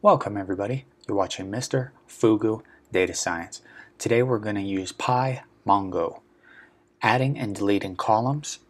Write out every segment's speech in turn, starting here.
Welcome everybody. You're watching Mr. Fugu Data Science. Today we're going to use PyMongo. Adding and deleting columns.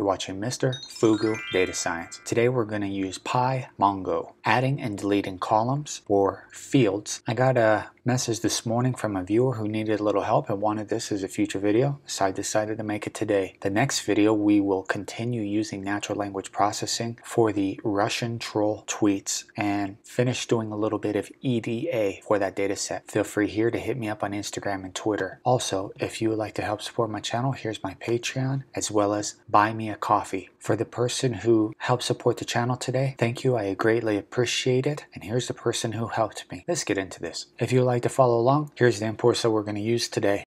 You're watching Mr. Fugu Data Science. Today we're going to use PyMongo. Adding and deleting columns or fields. I got a message this morning from a viewer who needed a little help and wanted this as a future video, so I decided to make it today. The next video we will continue using natural language processing for the Russian troll tweets and finish doing a little bit of EDA for that data set. Feel free here to hit me up on Instagram and Twitter. Also, if you would like to help support my channel, here's my Patreon as well as buy me a coffee. For the person who helped support the channel today, thank you. I greatly appreciate it. And here's the person who helped me. Let's get into this. If you like to follow along, here's the imports we're going to use today.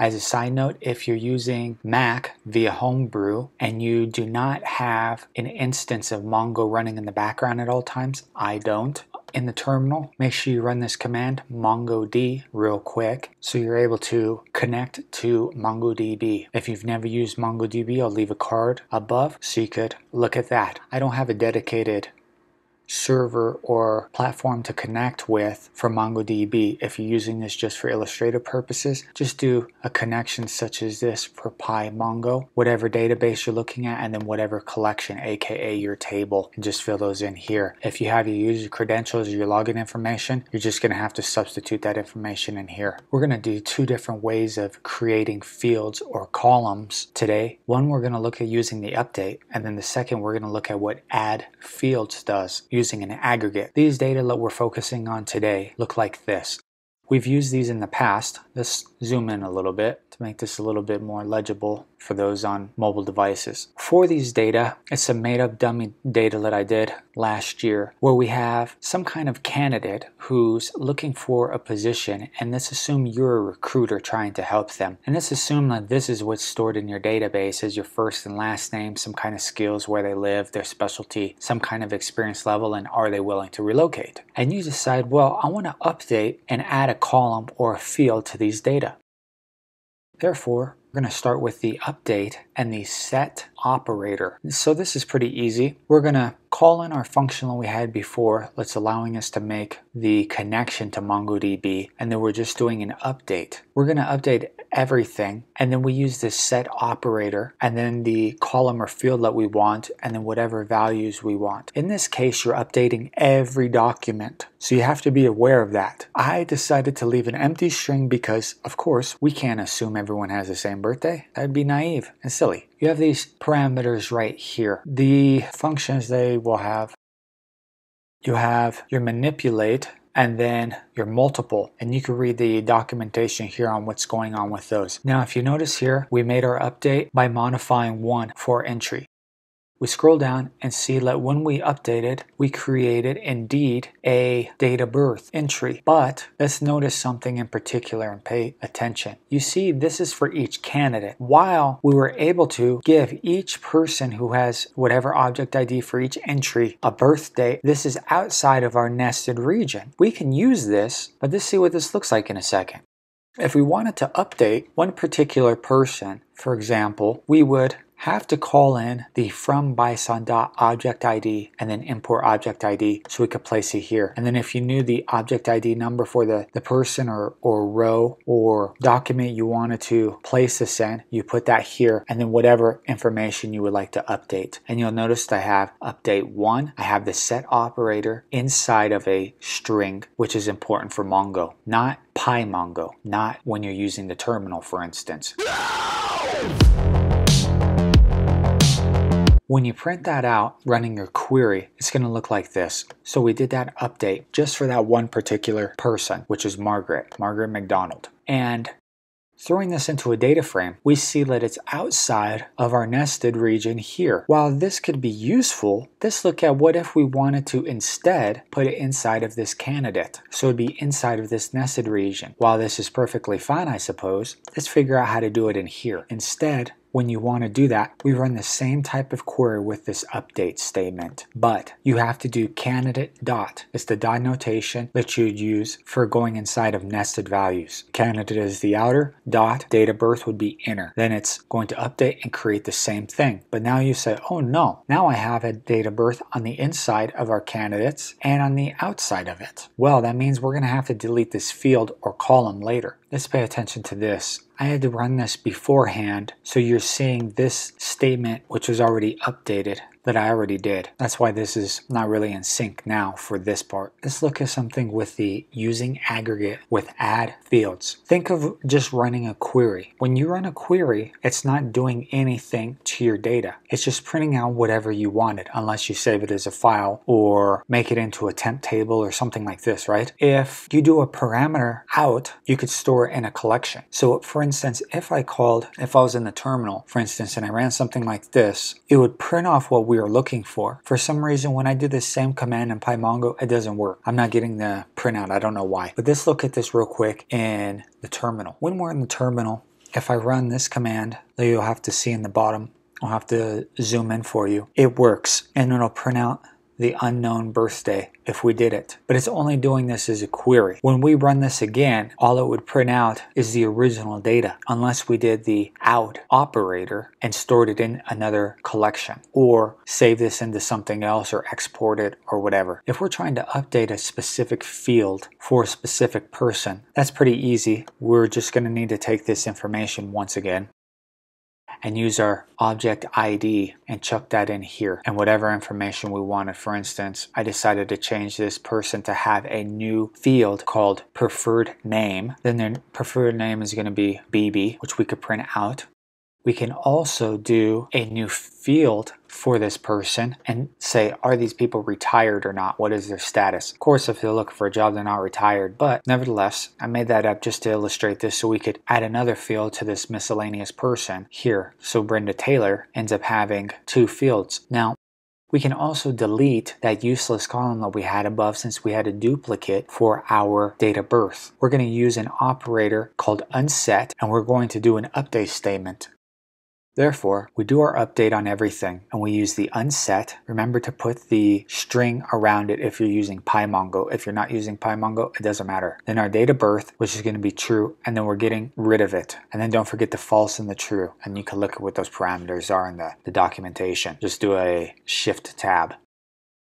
As a side note, if you're using Mac via Homebrew and you do not have an instance of Mongo running in the background at all times, I don't. In the terminal, make sure you run this command mongod real quick so you're able to connect to MongoDB. If you've never used MongoDB, I'll leave a card above so you could look at that. I don't have a dedicated server or platform to connect with for MongoDB. If you're using this just for illustrative purposes, just do a connection such as this for PyMongo, whatever database you're looking at, and then whatever collection, aka your table, and just fill those in here. If you have your user credentials or your login information, you're just going to have to substitute that information in here. We're going to do two different ways of creating fields or columns today. One, we're going to look at using the update, and then the second, we're going to look at what add fields does using an aggregate. These data that we're focusing on today look like this. We've used these in the past. Let's zoom in a little bit to make this a little bit more legible for those on mobile devices. For these data, it's a made up dummy data that I did last year where we have some kind of candidate who's looking for a position and let's assume you're a recruiter trying to help them. And let's assume that this is what's stored in your database is your first and last name, some kind of skills, where they live, their specialty, some kind of experience level, and are they willing to relocate? And you decide, well, I want to update and add a column or a field to these data. Therefore, we're going to start with the update and the set operator. So this is pretty easy. We're to call in our function that we had before that's allowing us to make the connection to MongoDB and then we're just doing an update. We're going to update everything and then we use this set operator and then the column or field that we want and then whatever values we want. In this case you're updating every document so you have to be aware of that. I decided to leave an empty string because of course we can't assume everyone has the same birthday. That'd be naive and silly. You have these parameters right here. The functions they will have you have your manipulate and then your multiple and you can read the documentation here on what's going on with those. Now if you notice here we made our update by modifying one for entry we scroll down and see that when we updated, we created indeed a date of birth entry. But let's notice something in particular and pay attention. You see, this is for each candidate. While we were able to give each person who has whatever object ID for each entry a birth date, this is outside of our nested region. We can use this, but let's see what this looks like in a second. If we wanted to update one particular person, for example, we would have to call in the from bson dot object ID and then import object ID so we could place it here. And then if you knew the object ID number for the, the person or, or row or document you wanted to place this in, you put that here and then whatever information you would like to update. And you'll notice I have update one. I have the set operator inside of a string, which is important for Mongo, not PyMongo, not when you're using the terminal, for instance. When you print that out running your query, it's going to look like this. So we did that update just for that one particular person, which is Margaret, Margaret McDonald. And Throwing this into a data frame, we see that it's outside of our nested region here. While this could be useful, let's look at what if we wanted to instead put it inside of this candidate. So it'd be inside of this nested region. While this is perfectly fine, I suppose, let's figure out how to do it in here. Instead, when you want to do that, we run the same type of query with this update statement, but you have to do candidate dot. It's the dot notation that you'd use for going inside of nested values. Candidate is the outer, dot, date of birth would be inner. Then it's going to update and create the same thing. But now you say, oh no, now I have a date of birth on the inside of our candidates and on the outside of it. Well, that means we're going to have to delete this field or column later. Let's pay attention to this. I had to run this beforehand, so you're seeing this statement, which was already updated that I already did. That's why this is not really in sync now for this part. Let's look at something with the using aggregate with add fields. Think of just running a query. When you run a query, it's not doing anything to your data. It's just printing out whatever you wanted, unless you save it as a file or make it into a temp table or something like this, right? If you do a parameter out, you could store it in a collection. So for instance, if I called, if I was in the terminal, for instance, and I ran something like this, it would print off what we we are looking for. For some reason, when I do the same command in PyMongo, it doesn't work. I'm not getting the printout. I don't know why. But let's look at this real quick in the terminal. When we're in the terminal, if I run this command that you'll have to see in the bottom, I'll have to zoom in for you. It works and it'll print out the unknown birthday if we did it. But it's only doing this as a query. When we run this again, all it would print out is the original data, unless we did the out operator and stored it in another collection, or save this into something else or export it or whatever. If we're trying to update a specific field for a specific person, that's pretty easy. We're just going to need to take this information once again and use our object ID and chuck that in here and whatever information we wanted. For instance, I decided to change this person to have a new field called preferred name. Then their preferred name is going to be BB, which we could print out. We can also do a new field for this person and say, are these people retired or not? What is their status? Of course, if they're looking for a job, they're not retired. But nevertheless, I made that up just to illustrate this so we could add another field to this miscellaneous person here. So Brenda Taylor ends up having two fields. Now, we can also delete that useless column that we had above since we had a duplicate for our date of birth. We're going to use an operator called unset and we're going to do an update statement. Therefore, we do our update on everything and we use the unset. Remember to put the string around it if you're using PyMongo. If you're not using PyMongo, it doesn't matter. Then our date of birth, which is going to be true, and then we're getting rid of it. And then don't forget the false and the true. And you can look at what those parameters are in the, the documentation. Just do a shift tab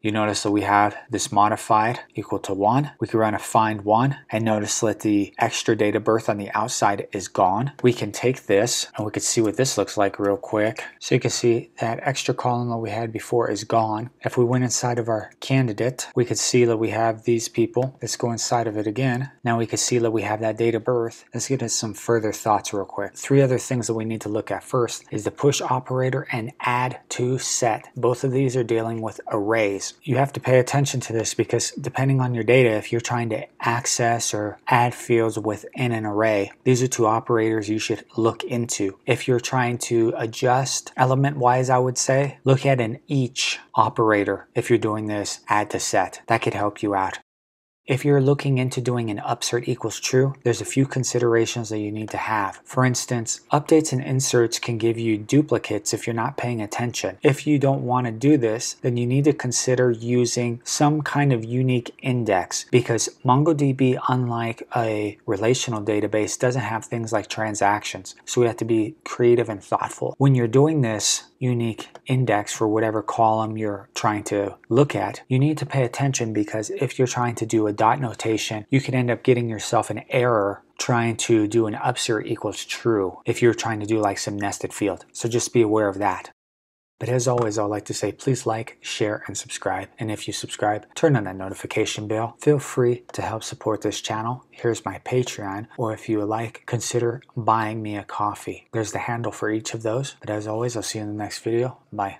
you notice that we have this modified equal to 1. We can run a find 1 and notice that the extra date of birth on the outside is gone. We can take this and we can see what this looks like real quick. So you can see that extra column that we had before is gone. If we went inside of our candidate, we could see that we have these people. Let's go inside of it again. Now we can see that we have that date of birth. Let's get into some further thoughts real quick. Three other things that we need to look at first is the push operator and add to set. Both of these are dealing with arrays you have to pay attention to this because depending on your data, if you're trying to access or add fields within an array, these are two operators you should look into. If you're trying to adjust element wise, I would say, look at an each operator if you're doing this add to set. That could help you out. If you're looking into doing an upsert equals true, there's a few considerations that you need to have. For instance, updates and inserts can give you duplicates if you're not paying attention. If you don't want to do this, then you need to consider using some kind of unique index because MongoDB, unlike a relational database, doesn't have things like transactions. So we have to be creative and thoughtful. When you're doing this, unique index for whatever column you're trying to look at, you need to pay attention because if you're trying to do a dot notation, you could end up getting yourself an error trying to do an upsert equals true if you're trying to do like some nested field. So just be aware of that. But as always, I'd like to say please like, share, and subscribe. And if you subscribe, turn on that notification bell. Feel free to help support this channel. Here's my Patreon, or if you would like, consider buying me a coffee. There's the handle for each of those. But as always, I'll see you in the next video. Bye.